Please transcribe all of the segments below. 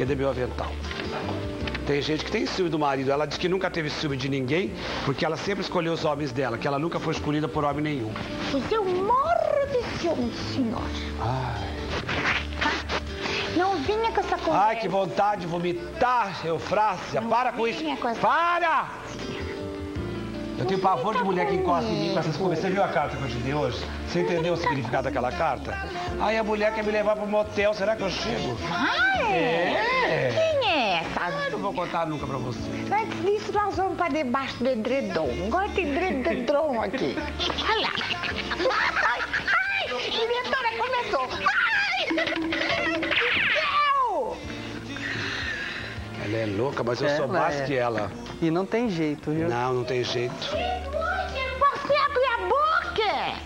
Cadê meu avental? Tem gente que tem ciúme do marido. Ela diz que nunca teve ciúme de ninguém, porque ela sempre escolheu os homens dela, que ela nunca foi escolhida por homem nenhum. Pois eu morro de ciúme, senhor. Ai, Não vinha com essa conversa. ai que vontade de vomitar, Eufrásia. Para com isso. com essa- Para! Eu tenho pavor de mulher que encosta em mim com essas coisas. Você viu a carta que eu te dei hoje? Você entendeu o significado daquela carta? Aí a mulher quer me levar para um motel. Será que eu chego? Vou contar nunca pra você. Antes disso, nós vamos para debaixo do edredom. Agora tem edredom aqui. Olha lá. Ai, ai, diretora, começou. Ai, meu Deus! Ela é louca, mas eu sou Ela mais é. que ela. E não tem jeito, viu? Não, não tem jeito. Você abre a boca!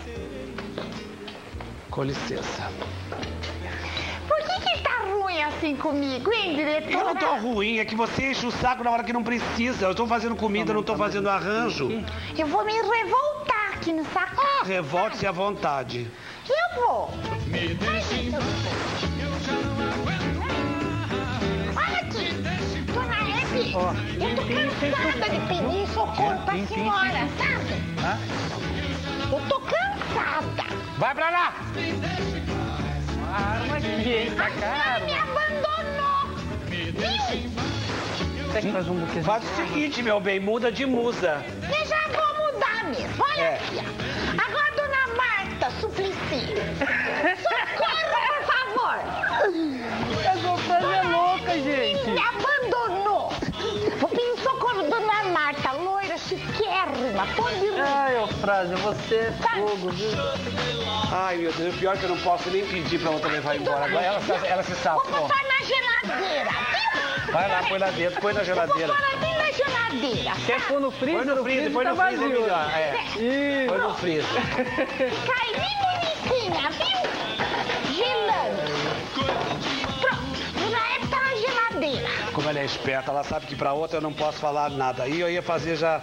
Com licença. Assim comigo, hein, diretora? Eu não tô ruim, é que você enche o saco na hora que não precisa. Eu tô fazendo comida, não tô fazendo arranjo. Eu vou me revoltar aqui no saco. Ah, revolte-se à vontade. Eu vou. Olha aqui, dona Hebe, eu tô cansada de pedir socorro pra senhora, sabe? Eu tô cansada. Vai pra lá! Arma aqui, hein? Tá Que faz um o seguinte, meu bem, muda de musa. Eu já vou mudar mesmo. Olha É. aqui, ó. Agora, dona Marta Suplicy. Socorro, por favor. Essa frase é loira, chiquérrima, toda Ai, frase, você é fogo, viu? Ai, meu Deus, o pior é que eu não posso nem pedir pra outra levar embora. Agora ela, se- ela se Vou safou. botar na geladeira. viu? Vai lá, põe lá dentro, põe na Vou geladeira. pôr bem na geladeira. Quer pôr no freezer? Põe no freezer, põe tá no freezer, é vazio. melhor. É, põe no freezer. Cai bem bonitinha, viu? É esperta, ela sabe que pra outra eu não posso falar nada. Aí eu ia fazer já